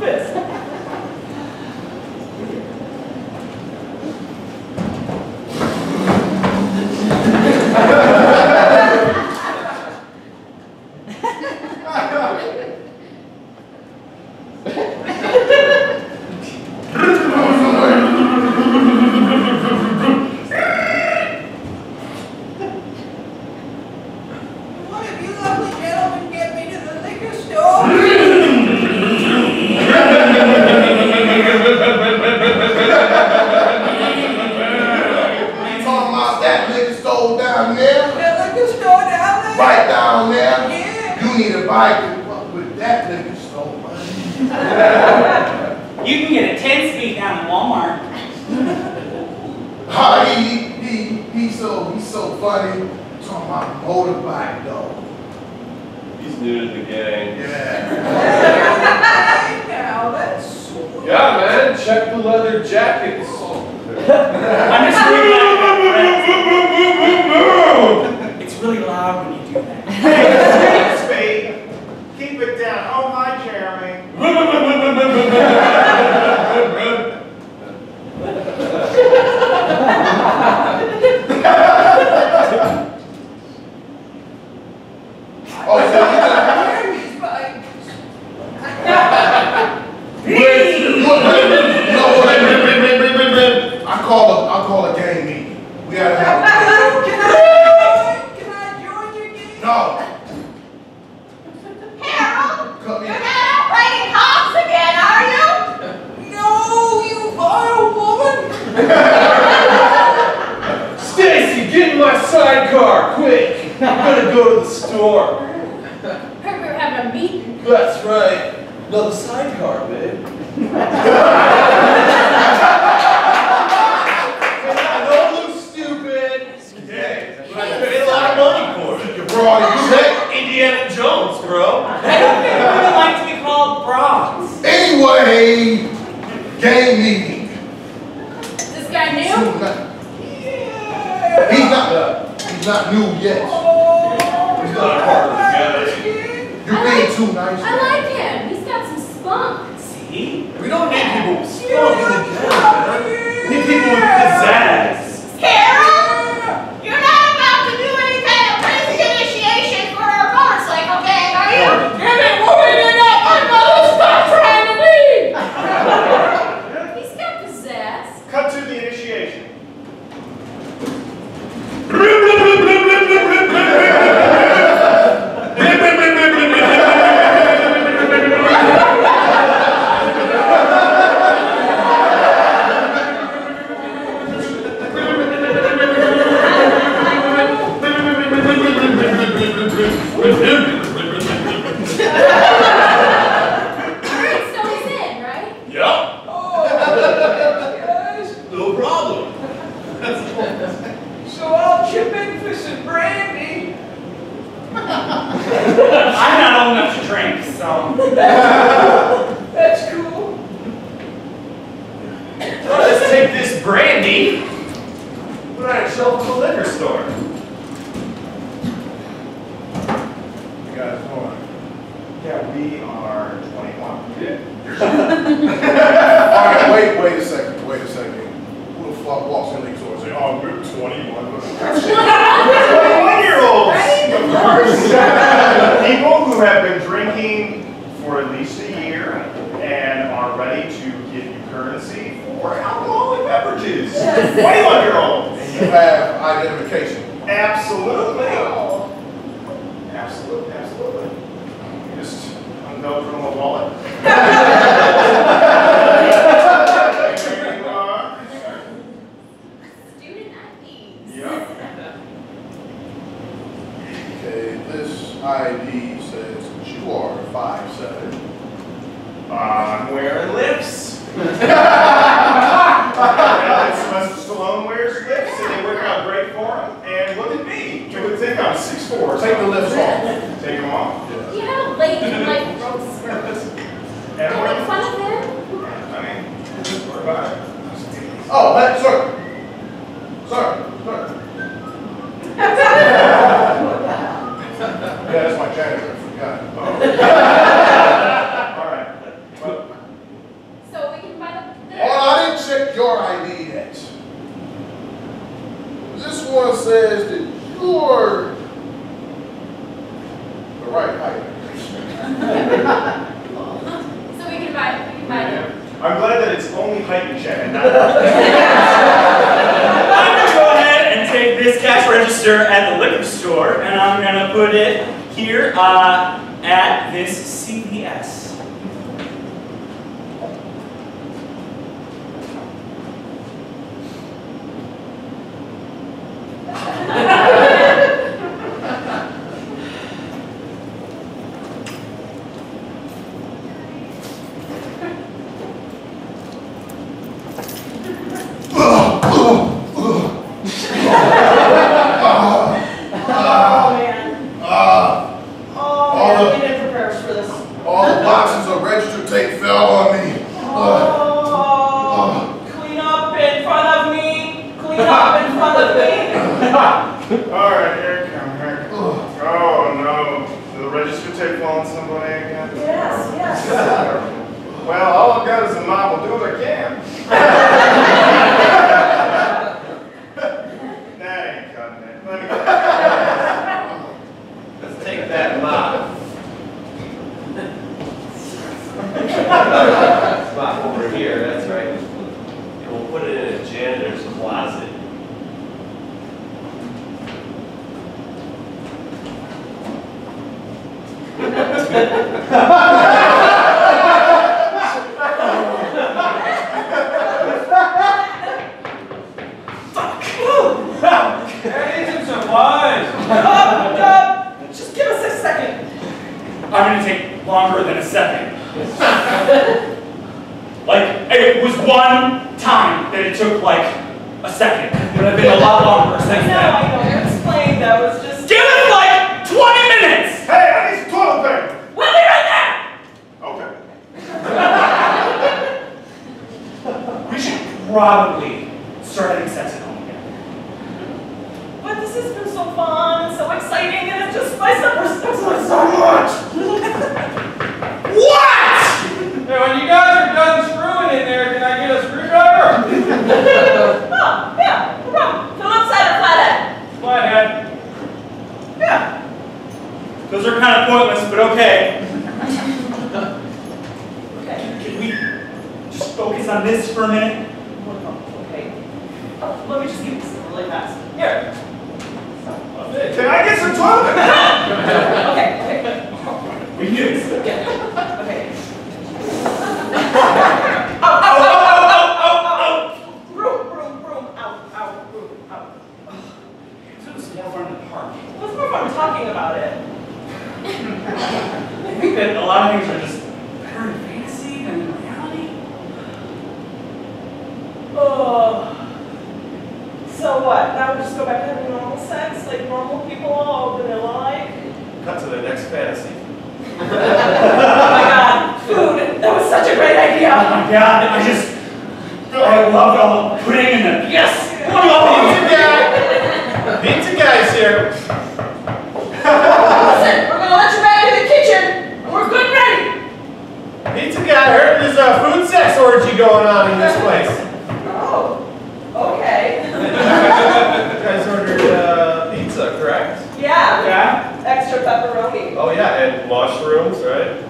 we're gonna drop this. One of you lovely gentlemen get me to the liquor store? You talking about that liquor store down there? The liquor store down there? Right down there? Yeah. You need a bike to fuck with that liquor store, man. You can get a 10 speed down at Walmart. Ah, he, he, he so, he's so funny. Talking about motorbike though. He's new to the gang. Yeah. Now, that's sweet. Yeah, man. Check the leather jackets. I'm just really loud. It's really loud when you do that. Spade, keep it down. Oh, hi, Jeremy. Oh, so you just, Jeremy's bike. wait, look, wait, wait, no, wait, wait, wait, wait, wait, wait, wait. I call a, I call a gang meeting. We gotta have a. Can I, can I join your game? No, Harold, cut me. you're not operating hogs again, are you? No, you vile woman. Stacy, get in my sidecar, quick! I'm gonna go to the store. Heard we were having a meeting. That's right. No, the sidecar, babe. I know it looks stupid. Hey, but I paid a lot of money for it. You brought it. Check Indiana Jones, bro. I don't think we would like to be called bras. Anyway, gang meeting. This guy new? He's not, he's not new yet. He's not a part of the gang. You're being too nice. I like him. He's got some spunk. See? We don't need people with spunk in the gang. We need people with pizzazz. Harold, you're not about to do any kind of crazy initiation for our motorcycle gang, are you? You've been worrying about my mother. Stop trying to leave. He's got pizzazz. Cut to the initiation. Alright, so he's in, right? Yup, Yes. no problem. So I'll chip in for some brandy. I'm not old enough to drink, so. That's cool. Let's this brandy. Put it on a shelf at the liquor store. You got it going. Yeah, we are 21. Yeah. All right, wait, wait a second, wait a second. Who the fuck walks in the store and say, oh, we're 21? 21 year olds! Right? Of course! People who have been drinking for at least a year and are ready to give you currency for alcoholic beverages. 21 year olds! You have identification. Absolutely. Absolutely, absolutely. Just unveil from a wallet. There you are. Student IDs. Yep. Okay, this ID says that you are five seven. I'm wearing lips. yeah, Sylvester Stallone wears lips, and they work out great for him. And look at me. You would think I'm 6'4". Take the lips off. Take them off. Yeah. You have a late in life growth spurt. And Don't what- make fun of him. Oh, that, sir. Sir, sir. Yeah, that's my janitor, I forgot. All right. Well, So we can buy the. Oh, I didn't check your ID yet. This one says that you're the right height. So we can buy, we can buy them. I'm glad that it's only I'm gonna go ahead and take this cash register at the liquor store and I'm gonna put it here uh, at this CVS. Oh, man. Ah, Oh, All man, the- we didn't prepare us for this. all the boxes of register tape fell on me. Ah, Oh, clean up in front of me. Clean up in front of me. All right, here it comes. Here it comes. Oh no, Did the register tape fall on somebody again? Yes, yes. Well, all I've got is a mop. I'll do what I can. That ain't cutting it. Let me go. Let's take that mop. Mop over here, that's right. And we'll put it in a janitor's closet. Agents of lies. Uh, uh, just give us a second. I'm gonna take longer than a second. like, it was one time that it took like a second. It would have been a lot longer since No, then. I know, you explained, that was just. Give it like 20 minutes! Hey, I need some toilet paper. We'll be right back! Okay. We should probably start having sex at home again. But this has been so fun, so exciting, and it just spiced up our sex so much. What? Hey, when you guys are done screwing in there, can I get a screwdriver? Oh, yeah, no problem. Phillips had a flathead. Flathead. Yeah. Those are kind of pointless, but okay. Okay. Can we just focus on this for a minute? Okay. Oh, let me just give this really fast. Here. Can I get some toilet? Okay, okay. We can do this. Yeah. Okay. Oh, oh, oh, oh, oh, Broom, broom, broom, out, out, broom, out. oh. So this is more fun in the park. It was more fun talking about it. I think that a lot of things are just better in fantasy than in reality. Oh. So what? Now we just go back to having normal sex, like normal people, all vanilla like? Cut to the next fantasy. Oh my god, food! That was such a great Oh idea! my god, I just, I loved all the pudding and the, yes! Pizza guy! Pizza guy's here. Listen, we're gonna let you back in the kitchen, and we're good and ready! Pizza guy, I heard there's a food sex orgy going on in this place. Oh, okay. You guys ordered uh, pizza, correct? Yeah, Yeah? extra pepperoni. Oh yeah, and mushrooms, right?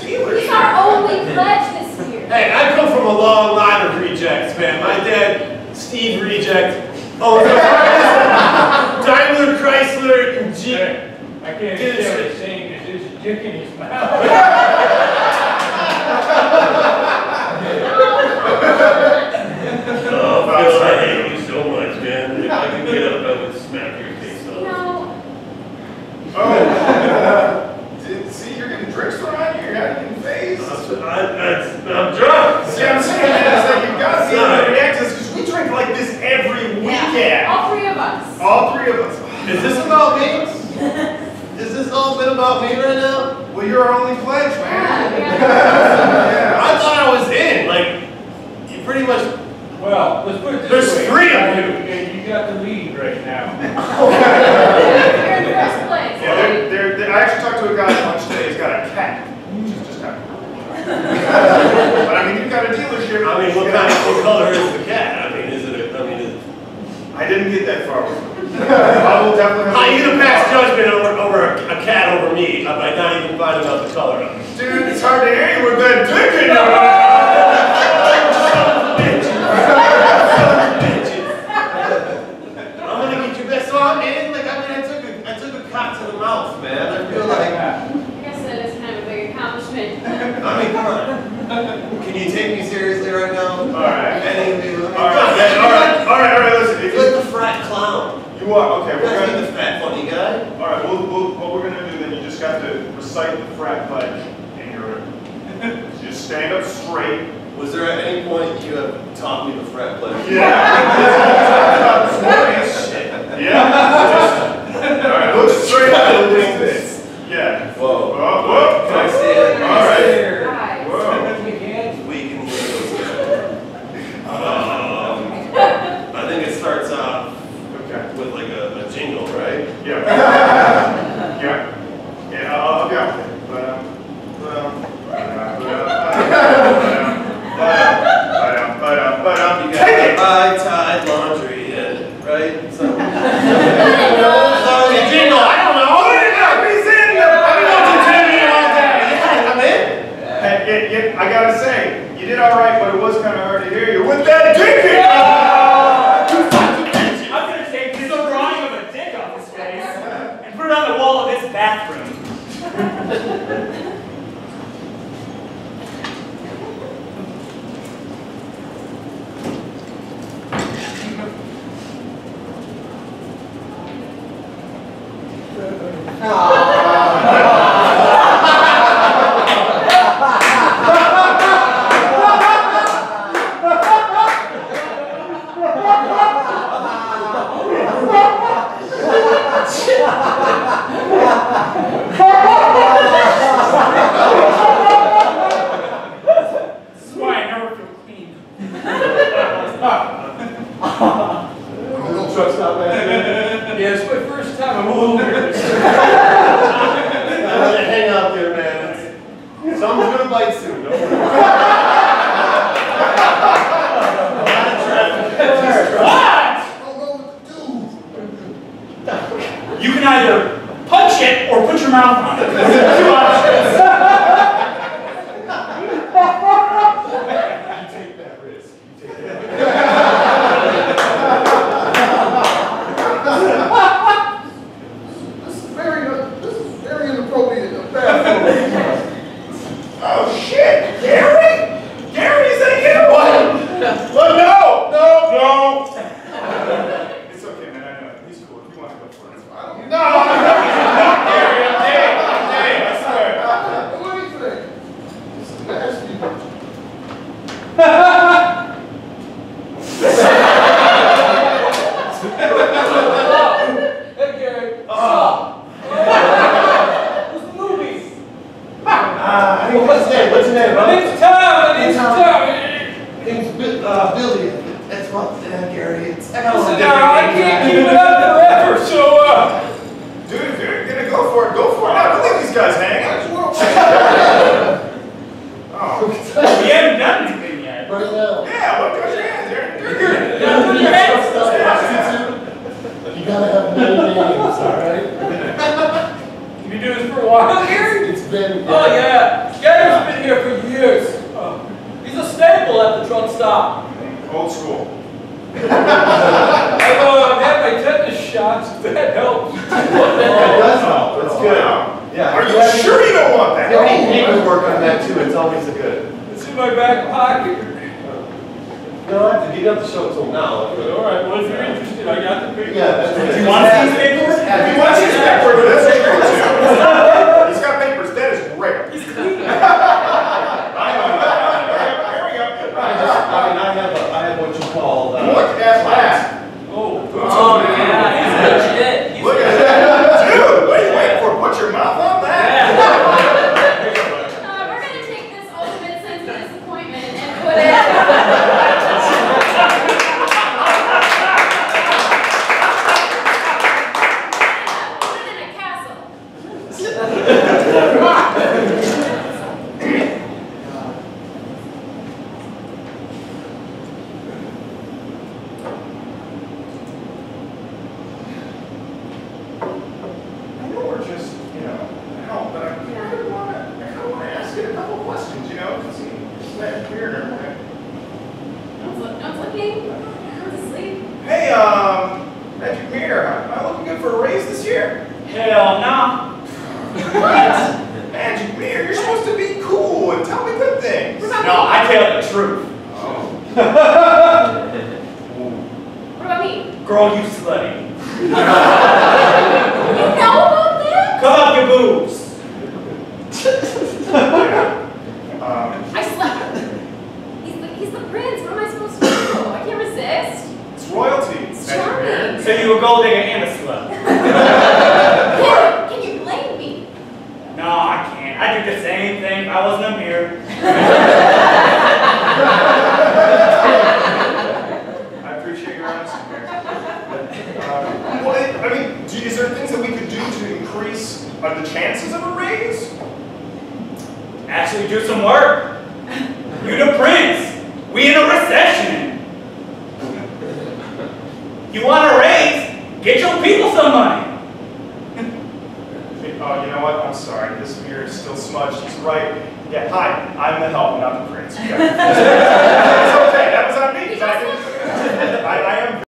Taylor. He's our only pledge this year. Hey, I come from a long line of rejects, man. My dad, Steve Reject, oh, owns a Daimler Chrysler and Jeep. I can't hear what he's saying because there's a dick in his mouth. me right now? Well, you're our only pledge, man. Yeah, yeah. I thought I was in. Like, you pretty much. Well, let's put it There's way. three of you. And you got the lead right now. you're in first place. Yeah, they're, they're, they're, I actually talked to a guy at lunch today. He's got a cat. But I mean, you've got a dealership. I mean, what kind of what color is the cat? I mean, is it? A, I mean, is it... I didn't get that far. I will definitely. Have Hi, you the past judgment I might not even find about the color. Dude, it's hard to hang with that recite the frat pledge in your room. Just stand up straight. Was there at any point you have taught me the frat pledge? Yeah. yeah. Just, all right, look straight 하나 Someone's gonna bite soon, don't worry. You can either punch it or put your mouth on it. so good. It's in my back pocket. No, I have to, you don't have to show it till now. All right, well, if you're interested, I got the picture. Yeah, that's Do you want to see the paperwork? Do you want to see the paperwork. what? Magic Mirror, you're supposed to be cool and tell me good things. No, I tell the truth. Oh. what about me? Girl, you slutty. you know about that? Come up your boobs. um. I slept. He's the, he's the prince. What am I supposed to do? I can't resist. It's royalty. It's charming. So you a gold digger and a slut. I was in a mirror.